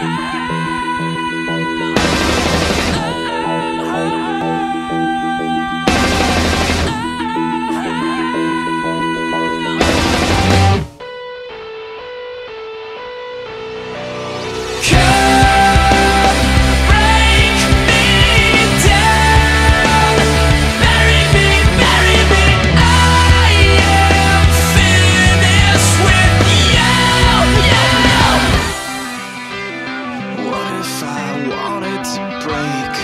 Bye. if I wanted to break